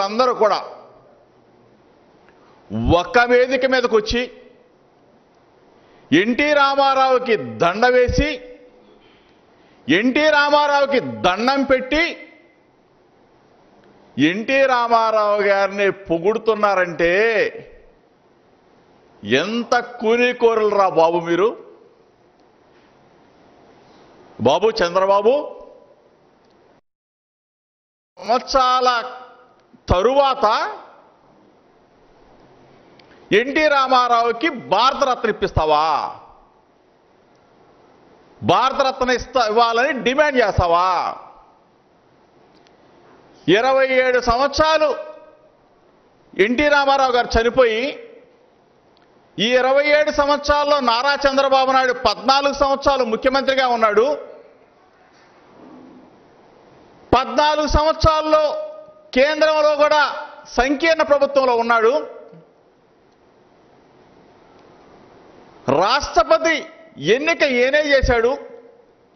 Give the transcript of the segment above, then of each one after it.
అందరూ కూడా ఒక్క వేదిక మీదకి వచ్చి ఎన్టీ రామారావుకి దండ వేసి ఎన్టీ రామారావుకి దండం పెట్టి ఎన్టీ రామారావు గారిని పొగుడుతున్నారంటే ఎంత కూలీకోరులు రా బాబు మీరు? బాబు చంద్రబాబు సంవత్సరాల తరువాత ఎన్టీ రామారావుకి భారతరత్న ఇప్పిస్తావా? భారతరత్న ఇస్తా ఇవ్వాలని డిమాండ్ చేస్తావా? ఇరవై ఏడు సంవత్సరాలు ఎన్టీ రామారావు గారు చనిపోయి ఈ ఇరవై ఏడు సంవత్సరాల్లో నారా చంద్రబాబు నాయుడు పద్నాలుగు సంవత్సరాలు ముఖ్యమంత్రిగా ఉన్నాడు. పద్నాలుగు సంవత్సరాల్లో కేంద్రంలో కూడా సంకీర్ణ ప్రభుత్వంలో ఉన్నాడు. రాష్ట్రపతి ఎన్నిక ఏనే చేశాడు?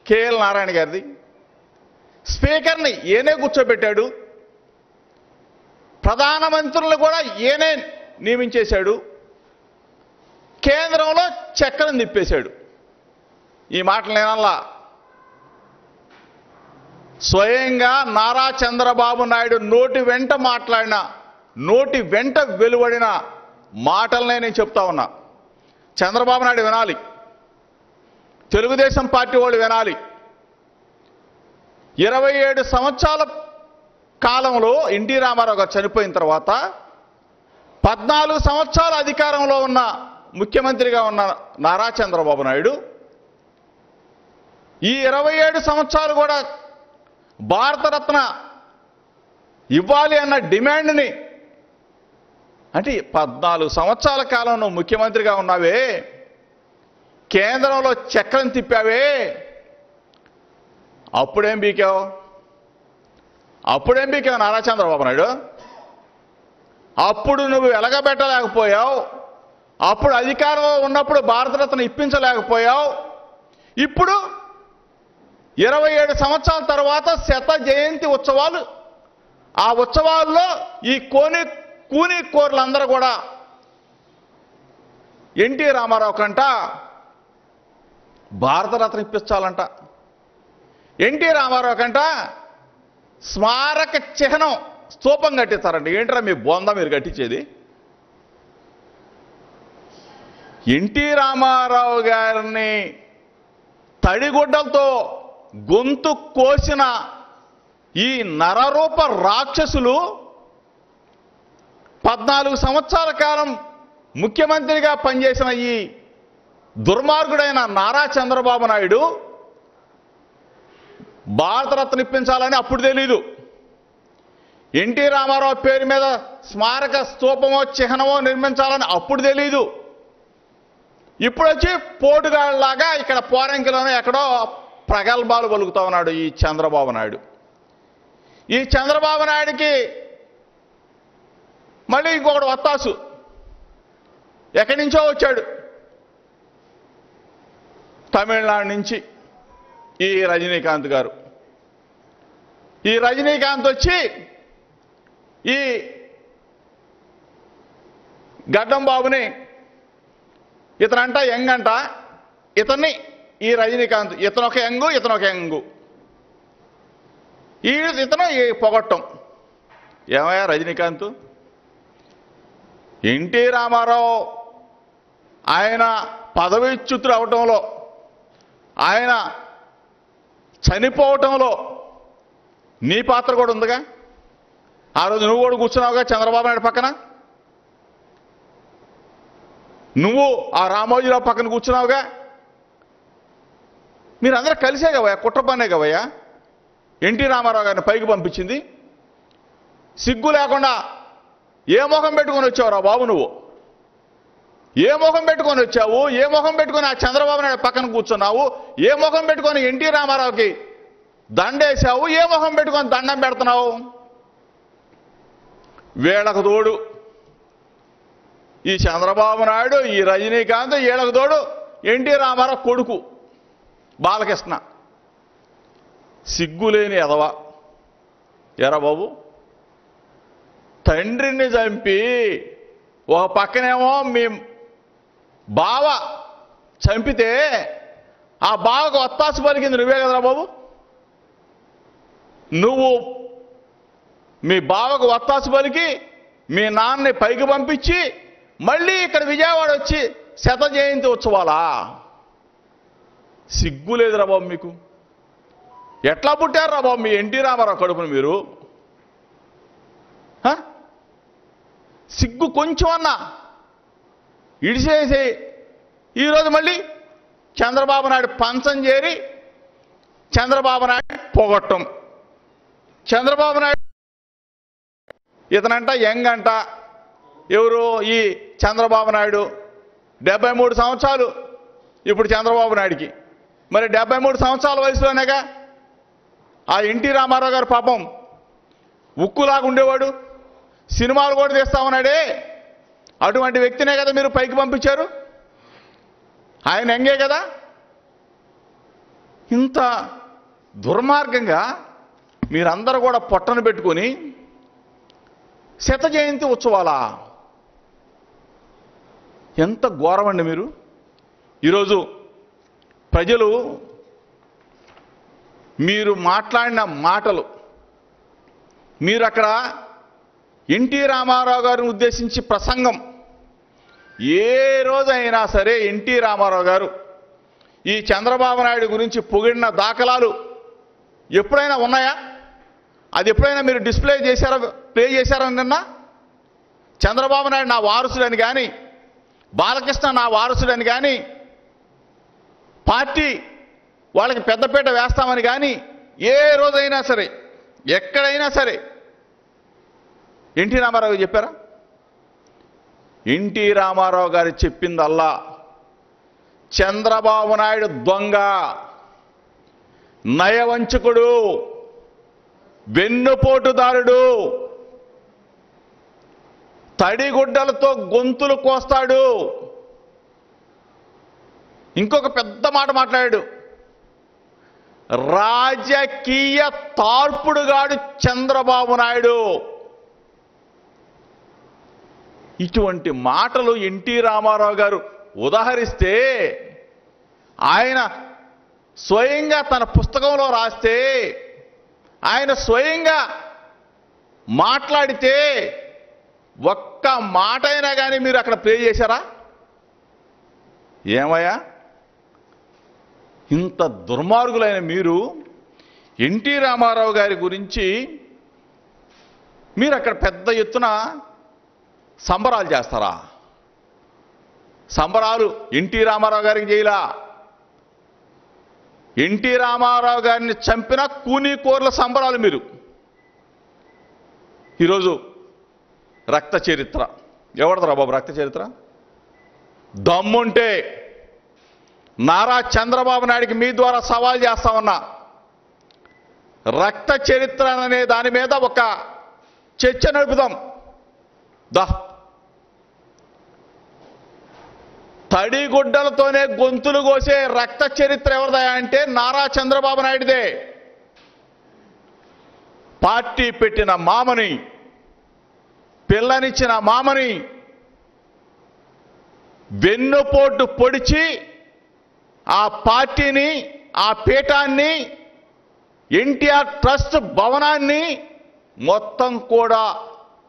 కేఎల్ నారాయణ గారిది. స్పీకర్ని ఏనే కూర్చోబెట్టాడు? ప్రధానమంత్రులను కూడా ఏనే నియమించేశాడు? కేంద్రంలో చక్రం తిప్పేశాడు ఈ మాటలు నేనల్లా స్వయంగా నారా చంద్రబాబు నాయుడు నోటి వెంట మాట్లాడిన నోటి వెంట వెలువడిన మాటలనే నేను చెప్తా ఉన్నా. చంద్రబాబు నాయుడు వినాలి. తెలుగుదేశం పార్టీ వాళ్ళు వినాలి. ఇరవై ఏడు సంవత్సరాల కాలంలో ఎన్టీ రామారావు గారు చనిపోయిన తర్వాత పద్నాలుగు సంవత్సరాల అధికారంలో ఉన్న ముఖ్యమంత్రిగా ఉన్న నారా చంద్రబాబు నాయుడు ఈ ఇరవై ఏడు సంవత్సరాలు కూడా భారతరత్న ఇవ్వాలి అన్న డిమాండ్ని. అంటే పద్నాలుగు సంవత్సరాల కాలంలో ముఖ్యమంత్రిగా ఉన్నావే. కేంద్రంలో చక్రం తిప్పావే. అప్పుడేం బీకావు? అప్పుడేం బీకావు నారా చంద్రబాబు నాయుడు? అప్పుడు నువ్వు వెలగబెట్టలేకపోయావు అప్పుడు అధికారంలో ఉన్నప్పుడు భారతరత్న ఇప్పించలేకపోయావు. ఇప్పుడు ఇరవై ఏడు సంవత్సరాల తర్వాత శత జయంతి ఉత్సవాలు. ఆ ఉత్సవాల్లో ఈ కోని కూని కోర్లందరూ కూడా ఎన్టీ రామారావు కంట భారతరత్న ఇప్పించాలంట. ఎన్టీ రామారావు కంట స్మారక చిహ్నం స్తూపం కట్టిస్తారండి ఏంటరా మీ బొంద మీరు కట్టించేది? ఎన్టీ రామారావు గారిని తడిగుడ్డలతో గొంతు కోసిన ఈ నరరూప రాక్షసులు పద్నాలుగు సంవత్సరాల కాలం ముఖ్యమంత్రిగా పనిచేసిన ఈ దుర్మార్గుడైన నారా చంద్రబాబు నాయుడు భారతరత్న ఇప్పించాలని అప్పుడు తెలీదు. ఎన్టీ రామారావు పేరు మీద స్మారక స్తూపమో చిహ్నమో నిర్మించాలని అప్పుడు తెలీదు. ఇప్పుడు వచ్చి పోటుగాళ్ళలాగా ఇక్కడ పోరంకిలోనే ఎక్కడో ప్రగల్భాలు పలుకుతూ ఉన్నాడు ఈ చంద్రబాబు నాయుడు. ఈ చంద్రబాబు నాయుడికి మళ్ళీ ఇంకొకడు వత్తాసు. ఎక్కడి నుంచో వచ్చాడు? తమిళనాడు నుంచి ఈ రజనీకాంత్ గారు. ఈ రజనీకాంత్ వచ్చి ఈ గడ్డం బాబుని ఇతనంట యంగ్ అంట ఇతన్ని ఈ రజనీకాంత్ ఇతను ఒక యంగు ఇతను ఒక యంగు. ఈ ఇతను ఈ పొగట్టం. ఏమయ్యా రజనీకాంత్? ఎన్టీ రామారావు ఆయన పదవిచ్యుతుడు అవటంలో ఆయన చనిపోవటంలో నీ పాత్ర కూడా ఉందిగా? ఆ రోజు నువ్వు కూడా కూర్చున్నావుగా చంద్రబాబు నాయుడు పక్కన? నువ్వు ఆ రామోజీరావు పక్కన కూర్చున్నావుగా? మీరందరూ కలిసే కవయ్యా కుట్రపనే కవయ్యా ఎన్టీ రామారావు గారిని పైకి పంపించింది. సిగ్గు లేకుండా ఏ ముఖం పెట్టుకొని వచ్చావురా బాబు నువ్వు? ఏ ముఖం పెట్టుకొని వచ్చావు? ఏ ముఖం పెట్టుకొని ఆ చంద్రబాబు నాయుడు పక్కన కూర్చున్నావు? ఏ ముఖం పెట్టుకొని ఎన్టీ రామారావుకి దండేశావు? ఏ ముఖం పెట్టుకొని దండం పెడుతున్నావు? వీళ్ళకు తోడు ఈ చంద్రబాబు నాయుడు ఈ రజనీకాంత్ వీళ్ళకు తోడు ఎన్టీ రామారావు కొడుకు. బాలకృష్ణ. సిగ్గులేని ఎదవ ఎరబాబు తండ్రిని చంపి ఒక పక్కనేమో మీ బావ చంపితే ఆ బావకు ఒత్తాసు పలికింది నువ్వే కదరా బాబు. నువ్వు మీ బావకు ఒత్తాసు పలికి మీ నాన్నని పైకి పంపించి మళ్ళీ ఇక్కడ విజయవాడ వచ్చి శత జయంతి ఉత్సవాలా? సిగ్గు లేదురా బాబు మీకు. ఎట్లా పుట్టారా బాబు మీ ఎన్టీ రామారావు కడుపును మీరు? సిగ్గు కొంచెం అన్నా. ఇడిసేసి ఈరోజు మళ్ళీ చంద్రబాబు నాయుడు పంచం చేరి చంద్రబాబు నాయుడు పొగట్టం. చంద్రబాబు నాయుడు ఇతనంట యంగ్ అంట ఎవరు ఈ చంద్రబాబు నాయుడు డెబ్బై మూడు సంవత్సరాలు ఇప్పుడు చంద్రబాబు నాయుడికి. మరి డెబ్బై మూడు సంవత్సరాల వయసులోనేగా ఆ ఎన్టీ రామారావు గారు పాపం ఉక్కులాగా ఉండేవాడు. సినిమాలు కూడా తీస్తామన్నాడే అటువంటి వ్యక్తినే కదా మీరు పైకి పంపించారు. ఆయన ఎంగే కదా. ఇంత దుర్మార్గంగా మీరందరూ కూడా పొట్టను పెట్టుకొని శత జయంతి ఉత్సవాలా? ఎంత ఘోరమండి మీరు. ఈరోజు ప్రజలు మీరు మాట్లాడిన మాటలు మీరు అక్కడ ఎన్టీ రామారావు గారిని ఉద్దేశించి ప్రసంగం ఏ రోజైనా సరే ఎన్టీ రామారావు గారు ఈ చంద్రబాబు నాయుడు గురించి పొగిడిన దాఖలాలు ఎప్పుడైనా ఉన్నాయా? అది ఎప్పుడైనా మీరు డిస్ప్లే చేశారా ప్లే చేశారా నిన్న? చంద్రబాబు నాయుడు నా వారసుడని కానీ బాలకృష్ణ నా వారసుడని కానీ పార్టీ వాళ్ళకి పెద్దపీట వేస్తామని కానీ ఏ రోజైనా సరే ఎక్కడైనా సరే ఎన్టీ రామారావు చెప్పారా? ఎన్టీ రామారావు గారు చెప్పిందల్లా చంద్రబాబు నాయుడు దొంగ నయవంచకుడు వెన్నుపోటుదారుడు తడిగుడ్డలతో గొంతులు కోస్తాడు ఇంకొక పెద్ద మాట మాట్లాడాడు. రాజకీయ తార్పుడుగాడు చంద్రబాబు నాయుడు. ఇటువంటి మాటలు ఎన్టీ రామారావు గారు ఉదాహరిస్తే ఆయన స్వయంగా తన పుస్తకంలో రాస్తే ఆయన స్వయంగా మాట్లాడితే ఒక్క మాట అయినా కానీ మీరు అక్కడ ప్లే చేశారా? ఏమయ్యా? ఇంత దుర్మార్గులైన మీరు ఎన్టీ రామారావు గారి గురించి మీరు అక్కడ పెద్ద ఎత్తున సంబరాలు చేస్తారా? సంబరాలు ఎన్టీ రామారావు గారికి చేయలా? ఎన్టీ రామారావు గారిని చంపిన కూనీకోర్ల సంబరాలు మీరు. ఈరోజు రక్త చరిత్ర. ఎవరిదరా బాబు రక్త చరిత్ర? దమ్ముంటే నారా చంద్రబాబు నాయుడికి మీ ద్వారా సవాల్ చేస్తా ఉన్నా. రక్త చరిత్ర అనే దాని మీద ఒక చర్చ నడుపుదాం. దా. తడిగుడ్డలతోనే గొంతులు కోసే రక్త చరిత్ర ఎవరిదా అంటే నారా చంద్రబాబు నాయుడిదే. పార్టీ పెట్టిన మామని పిల్లనిచ్చిన మామని వెన్నుపోటు పొడిచి ఆ పార్టీని ఆ పీఠాన్ని ఎన్టీఆర్ ట్రస్ట్ భవనాన్ని మొత్తం కూడా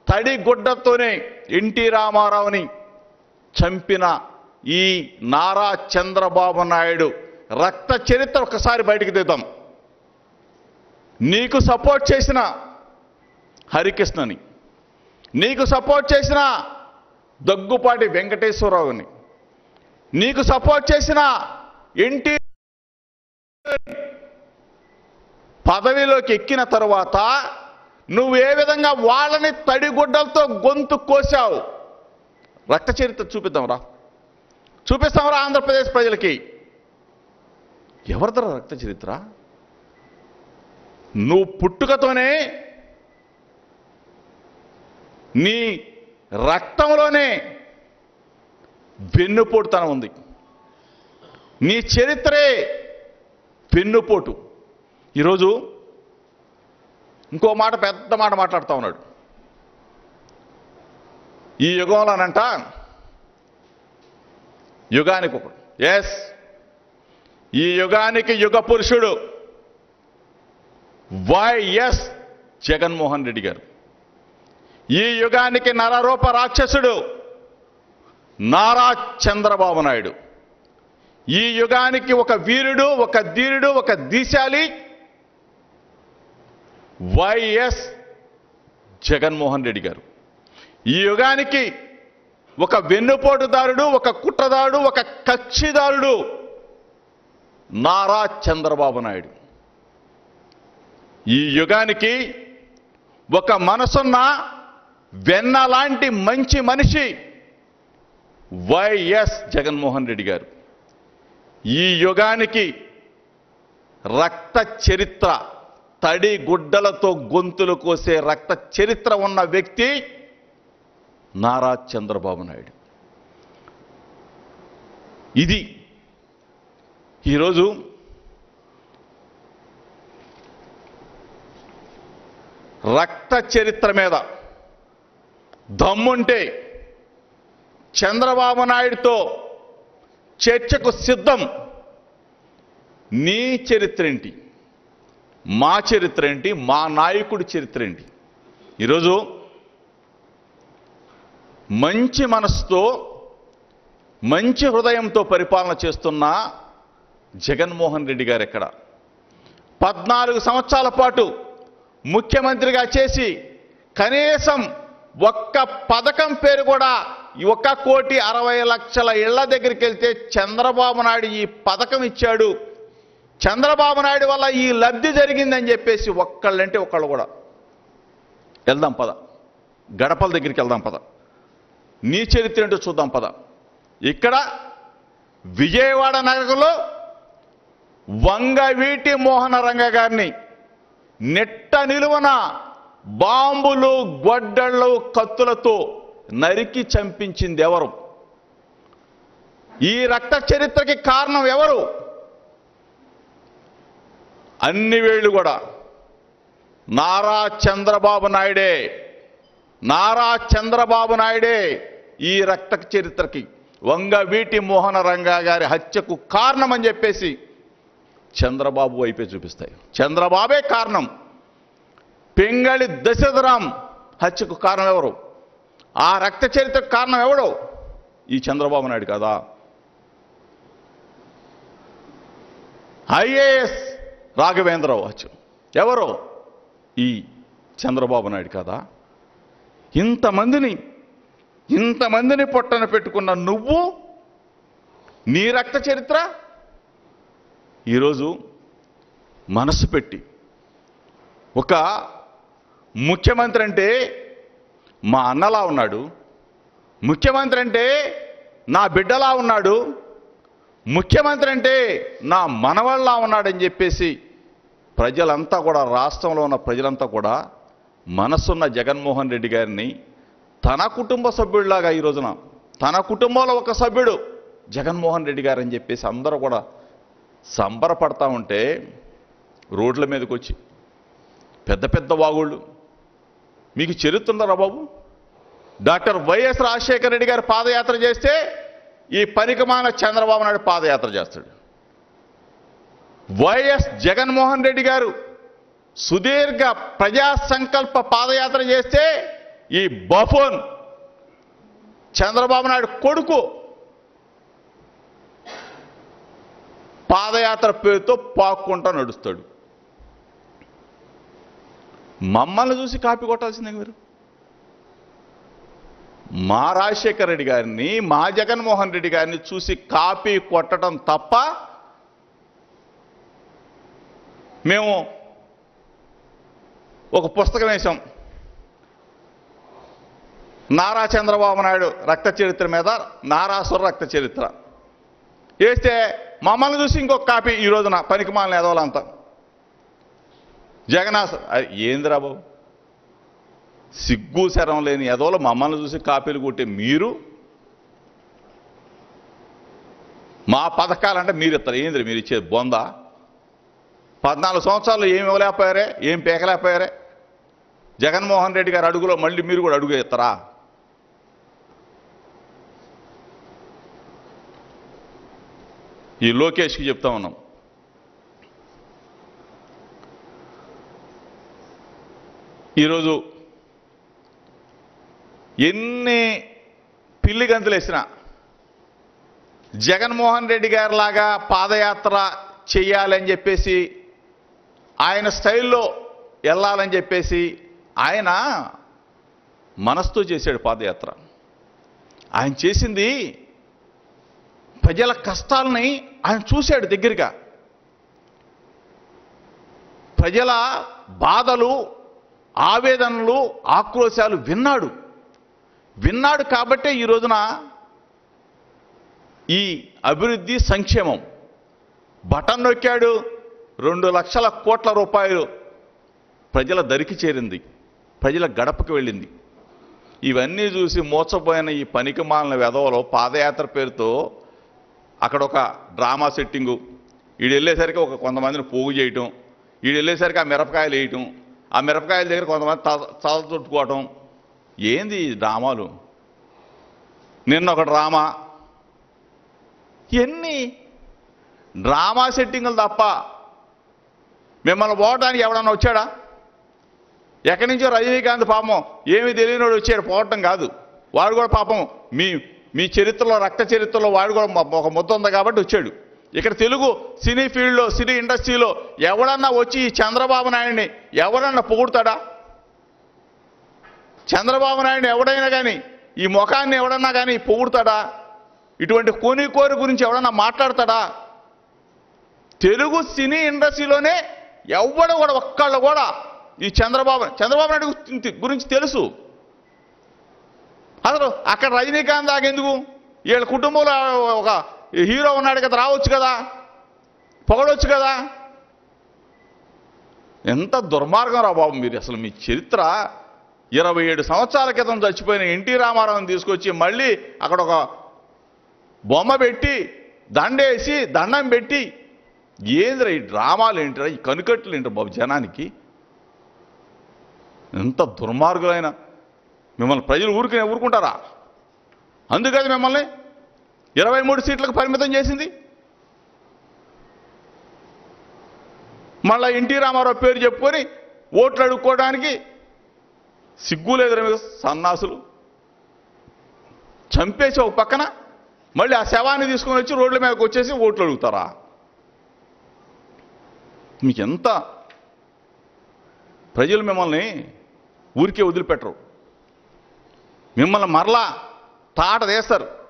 తడిగుడ్డతోనే ఎన్టీ రామారావుని చంపిన ఈ నారా చంద్రబాబు నాయుడు. రక్త చరిత్ర ఒకసారి బయటికి తీద్దాం. నీకు సపోర్ట్ చేసిన హరికృష్ణని నీకు సపోర్ట్ చేసిన దగ్గుపాటి వెంకటేశ్వరరావుని నీకు సపోర్ట్ చేసిన ఎన్టీ పదవిలోకి ఎక్కిన తర్వాత నువ్వు ఏ విధంగా వాళ్ళని తడిగుడ్డలతో గొంతు కోసావు రక్త చరిత్ర చూపిద్దాం రా. చూపిస్తాం రా ఆంధ్రప్రదేశ్ ప్రజలకి. ఎవరిదరా రక్త చరిత్ర? నువ్వు పుట్టుకతోనే నీ రక్తంలోనే వెన్నుపోటుతనం ఉంది. నీ చరిత్రే పెన్నుపోటు. ఈరోజు ఇంకో మాట పెద్ద మాట మాట్లాడుతూ ఉన్నాడు. ఈ యుగంలోనంట యుగానికి ఒకడు. ఎస్ ఈ యుగానికి యుగ పురుషుడు. వైఎస్ జగన్మోహన్ రెడ్డి గారు. ఈ యుగానికి నరరూప రాక్షసుడు నారా చంద్రబాబు నాయుడు. ఈ యుగానికి ఒక వీరుడు ఒక ధీరుడు ఒక దీశాలి. వైఎస్ జగన్మోహన్ రెడ్డి గారు. ఈ యుగానికి ఒక వెన్నుపోటుదారుడు ఒక కుట్రదారుడు ఒక కక్షిదారుడు నారా చంద్రబాబు నాయుడు. ఈ యుగానికి ఒక మనసున్న వెన్న లాంటి మంచి మనిషి వైఎస్ జగన్మోహన్ రెడ్డి గారు. ఈ యుగానికి రక్త చరిత్ర తడి గుడ్డలతో గొంతులు కోసే రక్త చరిత్ర ఉన్న వ్యక్తి నారా చంద్రబాబు నాయుడు. ఇది ఈరోజు రక్త చరిత్ర మీద దమ్ముంటే చంద్రబాబు నాయుడుతో చర్చకు సిద్ధం. నీ చరిత్ర ఏంటి? మా చరిత్ర ఏంటి? మా నాయకుడి చరిత్ర ఏంటి? ఈరోజు మంచి మనసుతో మంచి హృదయంతో పరిపాలన చేస్తున్న జగన్మోహన్ రెడ్డి గారు ఎక్కడ? పద్నాలుగు సంవత్సరాల పాటు ముఖ్యమంత్రిగా చేసి కనీసం ఒక్క పథకం పేరు కూడా ఈ ఒక్క కోటి అరవై లక్షల ఇళ్ళ దగ్గరికి వెళ్తే చంద్రబాబు నాయుడు ఈ పథకం ఇచ్చాడు. చంద్రబాబు నాయుడు వల్ల ఈ లబ్ధి జరిగిందని చెప్పేసి ఒక్కళ్ళంటే ఒక్కళ్ళు కూడా. వెళ్దాం పద. గడపల దగ్గరికి వెళ్దాం పద. నీ చరిత్ర ఏంటో చూద్దాం పద. ఇక్కడ విజయవాడ నగరంలో వంగవీటి మోహన రంగ గారిని నెట్ట నిలువన బాంబులు గొడ్డళ్ళు కత్తులతో నరికి చంపించింది ఎవరు? ఈ రక్త చరిత్రకి కారణం ఎవరు? అన్ని వేళ్ళు కూడా. నారా చంద్రబాబు నాయుడే. నారా చంద్రబాబు నాయుడే ఈ రక్త చరిత్రకి. వంగవీటి మోహన రంగా గారి హత్యకు కారణం అని చెప్పేసి చంద్రబాబు వైపే చూపిస్తాయి. చంద్రబాబే కారణం. పింగళి దశదరాం హత్యకు కారణం ఎవరు? ఆ రక్త చరిత్రకు కారణం ఎవడో? ఈ చంద్రబాబు నాయుడు కదా. ఐఏఎస్ రాఘవేంద్రరావు హత్య ఎవరో? ఈ చంద్రబాబు నాయుడు కదా. ఇంతమందిని ఇంతమందిని పొట్టన పెట్టుకున్న నువ్వు నీ రక్త చరిత్ర ఈరోజు మనసు పెట్టి ఒక ముఖ్యమంత్రి అంటే మా అన్నలా ఉన్నాడు. ముఖ్యమంత్రి అంటే నా బిడ్డలా ఉన్నాడు. ముఖ్యమంత్రి అంటే నా మనవళ్ళలా ఉన్నాడని చెప్పేసి ప్రజలంతా కూడా రాష్ట్రంలో ఉన్న ప్రజలంతా కూడా మనసున్న జగన్మోహన్ రెడ్డి గారిని తన కుటుంబ సభ్యుడిలాగా ఈ రోజున తన కుటుంబంలో ఒక సభ్యుడు జగన్మోహన్ రెడ్డి గారు అని చెప్పేసి అందరూ కూడా సంబరపడతా ఉంటే రోడ్ల మీదకి వచ్చి పెద్ద పెద్ద వాగుళ్ళు మీకు చరిత్రుందరా బాబు? డాక్టర్ వైఎస్ రాజశేఖర రెడ్డి గారు పాదయాత్ర చేస్తే ఈ పనికిమాన చంద్రబాబు నాయుడు పాదయాత్ర చేస్తాడు. వైఎస్ జగన్మోహన్ రెడ్డి గారు సుదీర్ఘ ప్రజా సంకల్ప పాదయాత్ర చేస్తే ఈ బఫోన్ చంద్రబాబు నాయుడు కొడుకు పాదయాత్ర పేరుతో పాక్కుంటా నడుస్తాడు. మమ్మల్ని చూసి కాపీ కొట్టాల్సిందే మీరు. మా రాజశేఖర రెడ్డి గారిని మా జగన్మోహన్ రెడ్డి గారిని చూసి కాపీ కొట్టడం తప్ప మేము ఒక పుస్తకం వేసాం నారా చంద్రబాబు నాయుడు రక్త చరిత్ర మీద నారాసుర రక్త చరిత్ర. వేస్తే మమ్మల్ని చూసి ఇంకొక కాపీ ఈ రోజున పనికి మాలని ఎదవాలంతా జగనాస ఏందిరా బాబు? సిగ్గు శరం లేని ఎదోలు మమ్మల్ని చూసి కాపీలు కొట్టే మీరు? మా పథకాలంటే మీరు ఇస్తారు. ఏంది మీరు ఇచ్చేది? బొంద? పద్నాలుగు సంవత్సరాలు ఏమి ఇవ్వలేకపోయారే? ఏం పేకలేకపోయారే? జగన్మోహన్ రెడ్డి గారు అడుగులో మళ్ళీ మీరు కూడా అడుగు ఇస్తారా ఈ లోకేష్కి చెప్తా ఉన్నాం. ఈరోజు ఎన్ని పిల్లి గంతులు వేసినా జగన్మోహన్ రెడ్డి గారిలాగా పాదయాత్ర చెయ్యాలని చెప్పేసి ఆయన స్టైల్లో వెళ్ళాలని చెప్పేసి ఆయన మనస్తో చేశాడు పాదయాత్ర. ఆయన చేసింది ప్రజల కష్టాలని ఆయన చూశాడు దగ్గరగా. ప్రజల బాధలు ఆవేదనలు ఆక్రోశాలు విన్నాడు. విన్నాడు కాబట్టే ఈ రోజున ఈ అభివృద్ధి సంక్షేమం. బటన్ నొక్కాడు రెండు లక్షల కోట్ల రూపాయలు ప్రజల దరికి చేరింది ప్రజల గడపకి వెళ్ళింది. ఇవన్నీ చూసి మోసపోయిన ఈ పనికి మాలిన వెధవలో పాదయాత్ర పేరుతో అక్కడ ఒక డ్రామా సెట్టింగు. వీడు వెళ్ళేసరికి ఒక కొంతమందిని పోగు చేయటం వీడు వెళ్ళేసరికి ఆ మిరపకాయలు వేయటం ఆ మిరపకాయల దగ్గర కొంతమంది తల తొట్టుకోవటం ఏంది ఈ డ్రామాలు? నిన్న ఒక డ్రామా. ఎన్ని డ్రామా సెట్టింగులు తప్ప మిమ్మల్ని పోవడానికి ఎవడన్నా వచ్చాడా? ఎక్కడి నుంచో రజనీకాంత్ పాపం ఏమీ తెలియనోడు వచ్చాడు పోవటం కాదు. వాడు కూడా పాపం మీ మీ చరిత్రలో రక్త చరిత్రలో వాడు కూడా ఒక ముద్ద ఉంది కాబట్టి వచ్చాడు. ఇక్కడ తెలుగు సినీ ఫీల్డ్లో సినీ ఇండస్ట్రీలో ఎవడన్నా వచ్చి ఈ చంద్రబాబు నాయుడిని ఎవడన్నా పొగుడతాడా? చంద్రబాబు నాయుడు ఎవడైనా కానీ ఈ ముఖాన్ని ఎవడన్నా కానీ పొగుడతాడా? ఇటువంటి కోని కోరి గురించి ఎవడన్నా మాట్లాడతాడా? తెలుగు సినీ ఇండస్ట్రీలోనే ఎవడు కూడా ఒక్కళ్ళు కూడా ఈ చంద్రబాబు చంద్రబాబు నాయుడు గురించి- గురించి తెలుసు. అసలు అక్కడ రజనీకాంత్ దాకెందుకు వీళ్ళ కుటుంబంలో ఒక హీరో ఉన్నాడు కదా రావచ్చు కదా పొగడవచ్చు కదా. ఎంత దుర్మార్గం రా బాబు మీరు అసలు మీ చరిత్ర. ఇరవై ఏడు సంవత్సరాల క్రితం చచ్చిపోయిన ఎన్టీ రామారావుని తీసుకొచ్చి మళ్ళీ అక్కడ ఒక బొమ్మ పెట్టి దండేసి దండం పెట్టి ఏందిరా ఈ డ్రామాలు ఏంటిరా ఈ కనుకట్లు ఏంటి బాబు జనానికి? ఎంత దుర్మార్గులైన మిమ్మల్ని ప్రజలు ఊరికే ఊరుకుంటారా? అందుకని మిమ్మల్ని ఇరవై మూడు సీట్లకు పరిమితం చేసింది. మళ్ళా ఎన్టీ రామారావు పేరు చెప్పుకొని ఓట్లు అడుక్కోవడానికి సిగ్గు లేదు మీద సన్నాసులు. చంపేసి ఒక పక్కన మళ్ళీ ఆ శవాన్ని తీసుకొని వచ్చి రోడ్ల మీదకి వచ్చేసి ఓట్లు అడుగుతారా? మీకు ఎంత? ప్రజలు మిమ్మల్ని ఊరికే వదిలిపెట్టరు. మిమ్మల్ని మరలా తాట తీస్తారు.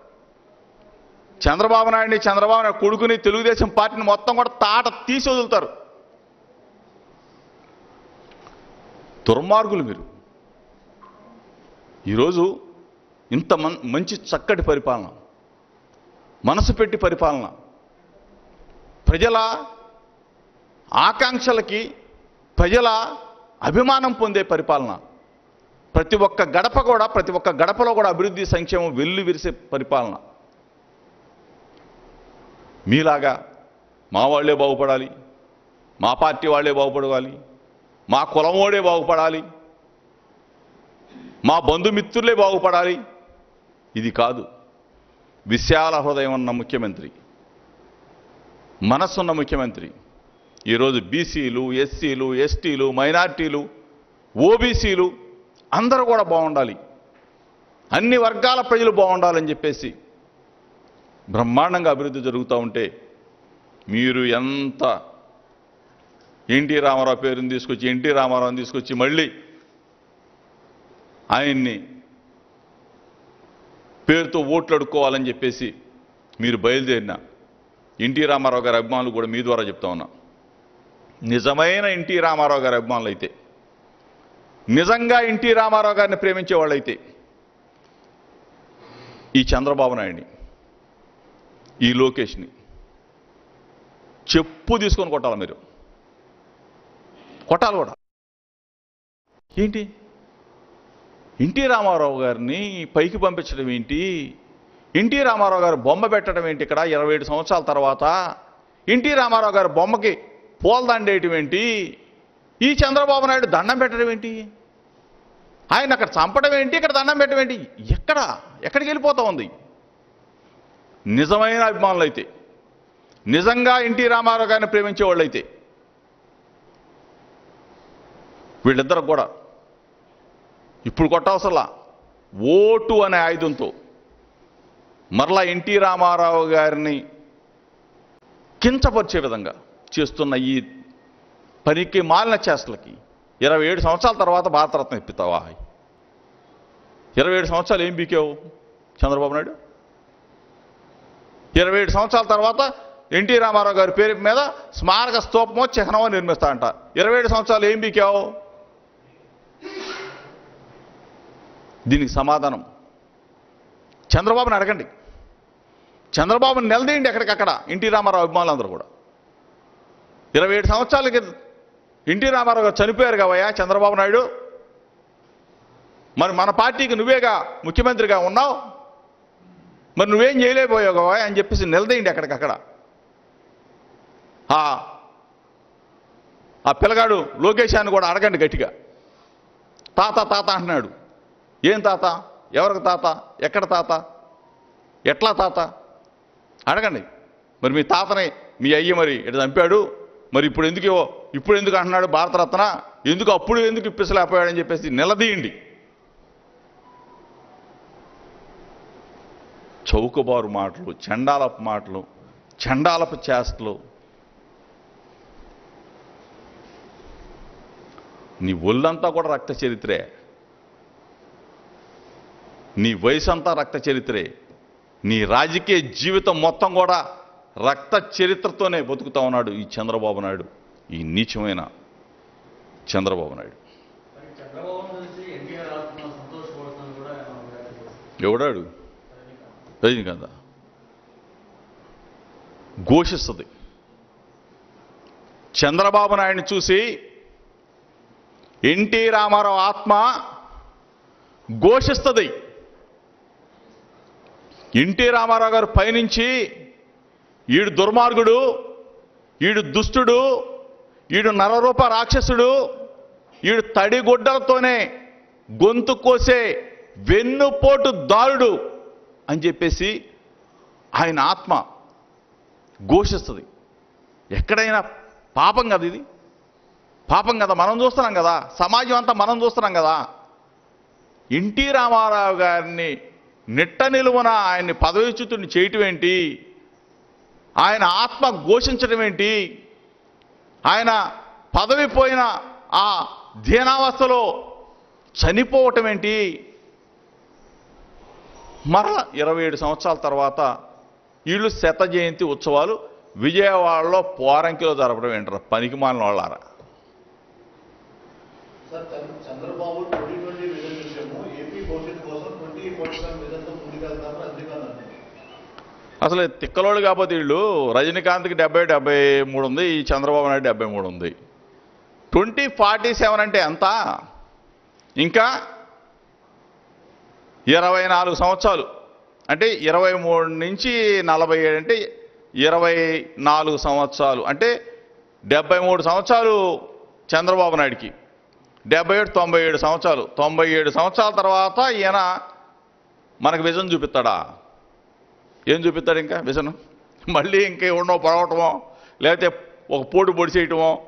చంద్రబాబు నాయుడిని చంద్రబాబు నాయుడు కొడుకుని తెలుగుదేశం పార్టీని మొత్తం కూడా తాట తీసి వదులుతారు. దుర్మార్గులు మీరు. ఈరోజు ఇంత మంచి చక్కటి పరిపాలన మనసు పెట్టి పరిపాలన ప్రజల ఆకాంక్షలకి ప్రజల అభిమానం పొందే పరిపాలన ప్రతి ఒక్క గడప కూడా ప్రతి ఒక్క గడపలో కూడా అభివృద్ధి సంక్షేమం వెల్లు విరిసే పరిపాలన. మీలాగా మా వాళ్ళే బాగుపడాలి మా పార్టీ వాళ్ళే బాగుపడాలి మా కులం వాడే బాగుపడాలి మా బంధుమిత్రులే బాగుపడాలి. ఇది కాదు. విశాల హృదయం ఉన్న ముఖ్యమంత్రి మనస్సున్న ముఖ్యమంత్రి ఈరోజు బీసీలు ఎస్సీలు ఎస్టీలు మైనార్టీలు ఓబీసీలు అందరూ కూడా బాగుండాలి. అన్ని వర్గాల ప్రజలు బాగుండాలని చెప్పేసి బ్రహ్మాండంగా అభివృద్ధి జరుగుతూ ఉంటే మీరు ఎంత ఎన్టీ రామారావు పేరుని తీసుకొచ్చి ఎన్టీ రామారావుని తీసుకొచ్చి మళ్ళీ ఆయన్ని పేరుతో ఓట్లు అడుక్కోవాలని చెప్పేసి మీరు బయలుదేరిన? ఎన్టీ రామారావు గారి అభిమానులు కూడా మీ ద్వారా చెప్తా ఉన్నా. నిజమైన ఎన్టీ రామారావు గారి అభిమానులు అయితే నిజంగా ఎన్టీ రామారావు గారిని ప్రేమించే వాళ్ళైతే ఈ చంద్రబాబు నాయుడిని ఈ లోకేష్ని. చెప్పు తీసుకొని కొట్టాలి మీరు? కొట్టాలి కూడా. ఏంటి? ఎన్టీ రామారావు గారిని పైకి పంపించడం ఏంటి? ఎన్టీ రామారావు గారు బొమ్మ పెట్టడం ఏంటి ఇక్కడ ఇరవై ఏడు సంవత్సరాల తర్వాత? ఎన్టీ రామారావు గారి బొమ్మకి పూలదండేయటం ఏంటి? ఈ చంద్రబాబు నాయుడు దండం పెట్టడం ఏంటి? ఆయన అక్కడ చంపడం ఏంటి? ఇక్కడ దండం పెట్టడం ఏంటి? ఎక్కడ? ఎక్కడికి వెళ్ళిపోతా ఉంది? నిజమైన అభిమానులు అయితే నిజంగా ఎన్టీ రామారావు గారిని ప్రేమించేవాళ్ళు అయితే వీళ్ళిద్దరు కూడా ఇప్పుడు కొట్టవసరలా. ఓటు అనే ఆయుధంతో మరలా ఎన్టీ రామారావు గారిని కించపరిచే విధంగా చేస్తున్న ఈ పనికి మాలిన చేష్టలకి ఇరవై ఏడు సంవత్సరాల తర్వాత భారతరత్న ఇప్పిస్తావా? ఇరవై ఏడు సంవత్సరాలు ఏం బీకావు చంద్రబాబు నాయుడు? ఇరవై ఏడు సంవత్సరాల తర్వాత ఎన్టీ రామారావు గారి పేరు మీద స్మారక స్తూపమో చిహ్నమో నిర్మిస్తారంట. ఇరవై ఏడు సంవత్సరాలు ఏం బీకావు? దీనికి సమాధానం. చంద్రబాబుని అడగండి. చంద్రబాబుని నిలదీయండి ఎక్కడికక్కడ. ఎన్టీ రామారావు అభిమానులందరూ కూడా. ఇరవై ఏడు సంవత్సరాల క్రితం ఎన్టీ రామారావు గారు చనిపోయారు కావయ్యా చంద్రబాబు నాయుడు. మరి మన పార్టీకి నువ్వేగా ముఖ్యమంత్రిగా ఉన్నావు? మరి నువ్వేం చేయలేకపోయావు అని చెప్పేసి నిలదీయండి ఎక్కడికక్కడ. ఆ ఆ పిల్లగాడు లోకేశాన్ని కూడా అడగండి గట్టిగా. తాత తాత అంటున్నాడు. ఏం తాత? ఎవరికి తాత? ఎక్కడ తాత? ఎట్లా తాత? అడగండి. మరి మీ తాతని మీ అయ్య మరి ఇటు చంపాడు. మరి ఇప్పుడు ఎందుకు ఇప్పుడు ఎందుకు అంటున్నాడు భారతరత్న? ఎందుకు అప్పుడు ఎందుకు ఇప్పించలేకపోయాడని చెప్పేసి నిలదీయండి. చౌకబారు మాటలు చండాలపు మాటలు చండాలపు చేష్టలు. నీ ఒళ్ళంతా కూడా రక్త చరిత్రే. నీ వయసు అంతా రక్త చరిత్రే. నీ రాజకీయ జీవితం మొత్తం కూడా రక్త చరిత్రతోనే బతుకుతా ఉన్నాడు ఈ చంద్రబాబు నాయుడు. ఈ నీచమైన చంద్రబాబు నాయుడు. ఎవడాడు? రజనీకాంత్. ఘోషిస్తుంది చంద్రబాబు నాయుడిని చూసి ఎన్టీ రామారావు ఆత్మ ఘోషిస్తుంది ఎన్టీ రామారావు గారు పయనించి ఈడు దుర్మార్గుడు ఈడు దుష్టుడు ఈడు నరరూప రాక్షసుడు ఈడు తడిగుడ్డలతోనే గొంతు కోసే వెన్నుపోటు దారుడు అని చెప్పేసి ఆయన ఆత్మ ఘోషిస్తుంది. ఎక్కడైనా పాపం కదా ఇది? పాపం కదా మనం చూస్తున్నాం కదా. సమాజం అంతా మనం చూస్తున్నాం కదా. ఎన్టీ రామారావు గారిని నిట్ట నిలువన ఆయన్ని పదవిచ్యుతుని చేయటం ఏంటి? ఆయన ఆత్మ ఘోషించడం ఏంటి? ఆయన పదవి పోయిన ఆ దీనావస్థలో చనిపోవటం ఏంటి? మరల ఇరవై ఏడు సంవత్సరాల తర్వాత వీళ్ళు శత జయంతి ఉత్సవాలు విజయవాడలో పోరంకిలో జరపడం ఏంటారు? పనికి మాలిన వాళ్ళారా? అసలు తిక్కలోళ్ళు కాకపోతే వీళ్ళు రజనీకాంత్కి డెబ్బై డెబ్బై మూడు ఉంది ఈ చంద్రబాబు నాయుడు డెబ్బై మూడు ఉంది. ట్వంటీ ఫార్టీ సెవెన్ అంటే ఎంత? ఇంకా ఇరవై నాలుగు సంవత్సరాలు. అంటే ఇరవై మూడు నుంచి నలభై ఏడు అంటే ఇరవై నాలుగు సంవత్సరాలు. అంటే డెబ్బై మూడు సంవత్సరాలు చంద్రబాబు నాయుడికి. డెబ్బై ఏడు తొంభై ఏడు సంవత్సరాలు. తొంభై ఏడు సంవత్సరాల తర్వాత ఈయన మనకు విజన్ చూపిస్తాడా? ఏం చూపిస్తాడు ఇంకా విజన్? మళ్ళీ ఇంకా ఉండో పడవటమో లేకపోతే ఒక పోటు పొడి చేయటమో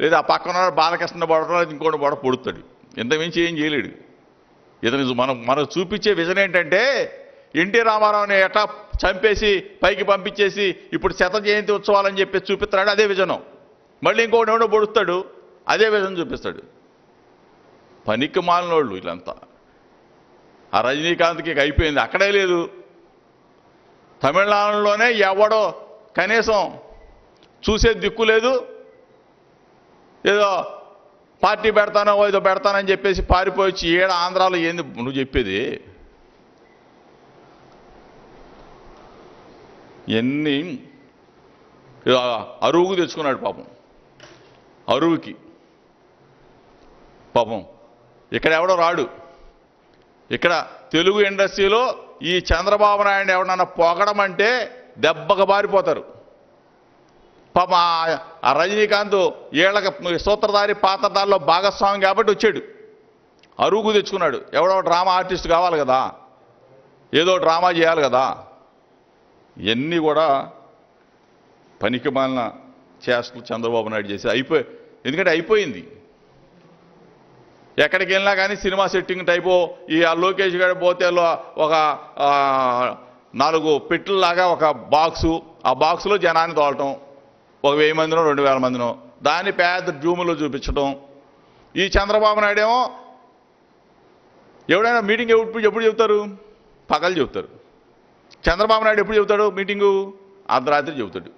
లేదా ఆ పక్కన బాలకృష్ణ పడటం ఇంకోటి పడ పొడుతాడు ఇంతమించి ఏం చేయలేడు. ఇతను మనం మనకు చూపించే విజన్ ఏంటంటే ఎన్టీ రామారావుని ఎట్లా చంపేసి పైకి పంపించేసి ఇప్పుడు శత జయంతి ఉత్సవాలని చెప్పి చూపిస్తున్నాడు అదే విజనం. మళ్ళీ ఇంకోటి ఎవడో పొడుస్తాడు అదే విజనం చూపిస్తాడు. పనికి మాలినోళ్ళు వీళ్ళంతా. ఆ రజనీకాంత్కి అయిపోయింది అక్కడే లేదు. తమిళనాడులోనే ఎవడో కనీసం చూసే దిక్కు లేదు. ఏదో పార్టీ పెడతానో ఏదో పెడతానని చెప్పేసి పారిపోయి వచ్చి ఏడ ఆంధ్రాలో ఏంది? నువ్వు చెప్పేది. ఎన్ని అరువుకు తెచ్చుకున్నాడు పాపం. అరువుకి. పాపం. ఇక్కడ ఎవడో రాడు. ఇక్కడ తెలుగు ఇండస్ట్రీలో ఈ చంద్రబాబు నాయుడు ఎవడన్నా పొగడమంటే దెబ్బకు బారిపోతారు పాప రజనీకాంత్ ఏళ్ళకి సూత్రధారి పాత్రధారిలో భాగస్వామి కాబట్టి వచ్చాడు. అరుగు తెచ్చుకున్నాడు. ఎవడో డ్రామా ఆర్టిస్ట్ కావాలి కదా. ఏదో డ్రామా చేయాలి కదా. ఇవన్నీ కూడా పనికి మాలిన చేష్టలు చంద్రబాబు నాయుడు చేసి అయిపోయి ఎందుకంటే అయిపోయింది. ఎక్కడికి వెళ్ళినా కానీ సినిమా సెట్టింగ్ టైపు ఈ ఆ లోకేష్ గారు పోతే లో- ఒక నాలుగు పెట్టెల్లాగా ఒక బాక్సు. ఆ బాక్సులో జనాన్ని తోలటం. ఒక వెయ్యి మందినో రెండు వేల మందినో. దాన్ని పెద్ద జూములో చూపించడం ఈ చంద్రబాబు నాయుడు ఏమో ఎవడైనా మీటింగ్ ఎప్పుడు ఎప్పుడు చెబుతారు? పగలు చెబుతారు. చంద్రబాబు నాయుడు ఎప్పుడు చెబుతాడు మీటింగు? అర్ధరాత్రి చెబుతాడు.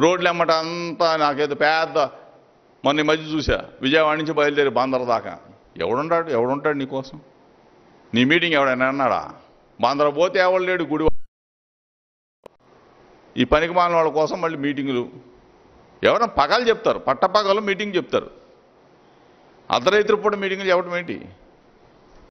రోడ్లు ఎమ్మట అంతా నాకేదో పెద్ద మొన్న ఈ మధ్య చూసా విజయవాడ నుంచి బయలుదేరి బాందర్ దాకా. ఎవడుంటాడు? ఎవడుంటాడు నీకోసం నీ మీటింగ్ ఎవడైనా అన్నాడా? బాందర పోతే ఎవడు లేడు? గుడి ఈ పనికి మాలిన వాళ్ళ కోసం మళ్ళీ మీటింగులు. ఎవరైనా పగలు చెప్తారు పట్టపగలు మీటింగ్ చెప్తారు. అర్ధరైతులు పూట మీటింగులు చెప్పడం ఏంటి?